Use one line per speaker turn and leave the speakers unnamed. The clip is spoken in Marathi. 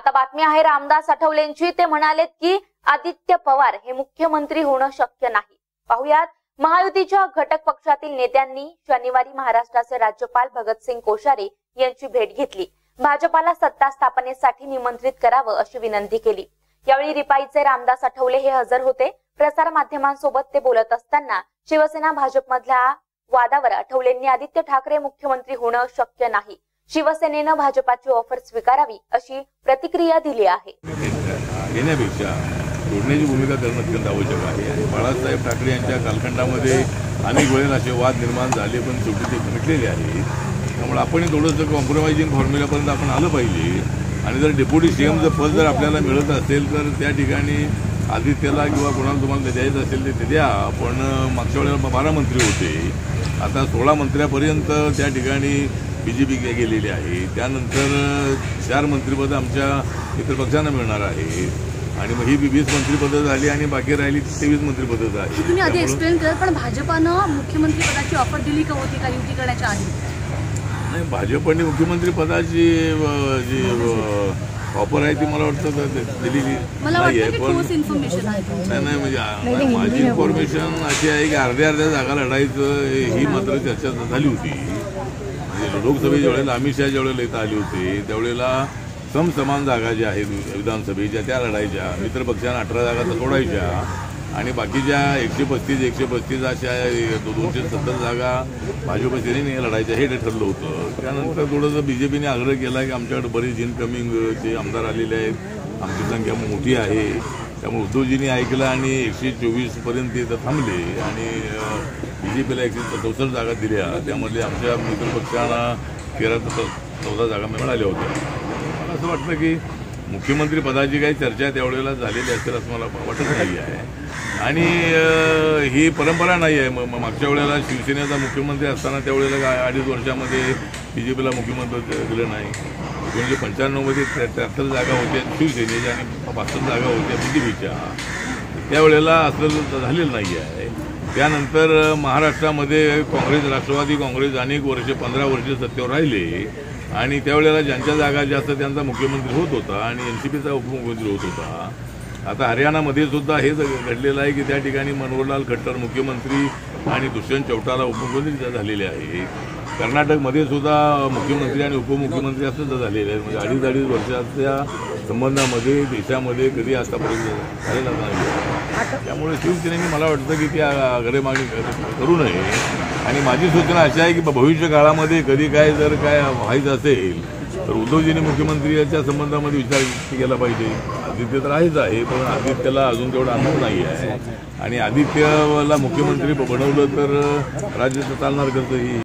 आता बातमी आहे रामदास आठवलेंची. ते म्हणालेत की आदित्य पवार हे मुख्यमंत्री होणं शक्य नाही. पाहुयात महायुतीच्या घटक पक्षातील नेत्यांनी शनिवारी महाराष्ट्राचे राज्यपाल भगतसिंग कोश्यारी यांची भेट घेतली. भाजपाला सत्ता स्थापनेसाठी निमंत्रित करावं अशी विनंती केली. यावेळी रिपाईचे रामदास आठवले हे हजर होते. प्रसार माध्यमांसोबत ते बोलत असताना शिवसेना भाजपमधल्या वादावर आठवलेंनी आदित्य ठाकरे मुख्यमंत्री होणं शक्य नाही. शिवसेनेनं भाजपाची ऑफर स्वीकारावी अशी प्रतिक्रिया दिली आहे.
घेण्यापेक्षा जोडण्याची भूमिका करणं अत्यंत आवश्यक आहे. आणि बाळासाहेब ठाकरे यांच्या कालखंडामध्ये अनेक वेळेला असे वाद निर्माण झाले पण शेवटी ते भेटलेले आहेत. त्यामुळे आपण थोडंसं कॉम्प्रोमाइजिंग फॉर्म्युलापर्यंत आपण आलं पाहिजे. आणि जर डेप्युटी सीएमचं पद जर आपल्याला मिळत असेल तर त्या ठिकाणी आदित्यला किंवा कोणाला तुम्हाला द्यायचं असेल ते द्या. पण मागच्या वेळेला बारा मंत्री होते. आता सोळा मंत्र्यापर्यंत त्या ठिकाणी बी जे पी गेलेली आहे. त्यानंतर चार मंत्रिपदं आमच्या इतर पक्षांना मिळणार आहे आणि मग ही वीस मंत्रिपदं झाली आणि बाकी राहिली तेवीस मंत्रिपदं झाली.
तुम्ही आधी एक्सप्लेन केलं पण भाजपानं मुख्यमंत्री पदाची ऑफर दिली का होती का युती करण्याच्या आधी?
नाही भाजपने मुख्यमंत्री पदाची अ, जी ऑफर आहे ती मला वाटतं दिलेली
मला
नाही
वाटतं
आहे
की
पण
ठोस इन्फॉर्मेशन आहे.
नाही नाही म्हणजे आ- माझी इन्फॉर्मेशन अशी आहे की अर्ध्या अर्ध्या जागा लढायचं ही मात्र चर्चा झाली होती. म्हणजे लोकसभेच्या वेळेला अमित शहा ज्या वेळेला इथं आली होती त्यावेळेला समसमान जागा ज्या आहेत विधानसभेच्या त्या लढायच्या. मित्र पक्षांना अठरा जागा तर सोडायच्या. आणि बाकीच्या एकशे पस्तीस एकशे पस्तीस अशा दोनशे सत्तर जागा भाजप सेनेने लढायच्या हे ठरलं होतं. त्यानंतर थोडंसं बी जे पीने आग्रह केला की आमच्याकडे बरेच इनकमिंगचे आमदार आलेले आहेत. आमची संख्या मोठी आहे. त्यामुळे उद्धवजींनी ऐकलं आणि एकशे चोवीसपर्यंत ते थांबले आणि बी जे पीला एकशे चौसष्ट जागा दिल्या. त्यामध्ये आमच्या मित्रपक्षांना तेरा चौदा जागा मिळाल्या होत्या. मला असं वाटतं की मुख्यमंत्री पदाची काही चर्चा त्यावेळेला झालेली असेल असं मला वाटत नाही आहे. आणि ही परंपरा नाही आहे. मग मागच्या वेळेला शिवसेनेचा मुख्यमंत्री असताना त्यावेळेला काय अडीच वर्षामध्ये बी जे पीला मुख्यमंत्री दिलं नाही. एकोणीसशे पंच्याण्णवमध्ये त्र्याहत्तर जागा होत्या. शिवसेनेच्या आणि पासष्ट जागा होत्या. बी जे पीच्या त्यावेळेला असं झालेलं नाही आहे. त्यानंतर महाराष्ट्रामध्ये काँग्रेस राष्ट्रवादी काँग्रेस अनेक वर्षे पंधरा वर्षे सत्तेवर राहिले. आणि त्यावेळेला ज्यांच्या जागा जास्त त्यांचा मुख्यमंत्री होत होता आणि एन सी पीचा उपमुख्यमंत्री होत होता. आता हरियाणामध्ये सुद्धा हे घडलेलं आहे की त्या ठिकाणी मनोहरलाल खट्टर मुख्यमंत्री आणि दुष्यंत चौटाला उपमुख्यमंत्री झालेले आहे. कर्नाटकमध्ये सुद्धा मुख्यमंत्री आणि उपमुख्यमंत्री असं झालेले आहे. म्हणजे अडीच अडीच वर्षाच्या संबंधामध्ये देशामध्ये कधी आतापर्यंत झालेला नाही. त्यामुळे शिवसेनेने मला वाटतं की ती आग्रह मागणी कर- नये. आणि माझी सूचना अशी आहे की भविष्य काळामध्ये कधी काय जर काय व्हायचं असेल तर उद्धवजींनी मुख्यमंत्र्याच्या संबंधामध्ये विचार केला पाहिजे. आदित्य तर आहेच आहे पण आदित्यला अजून तेवढा अनुभव नाही आहे. आणि आदित्यला मुख्यमंत्री बनवलं तर राज्य चालणार कसं ही?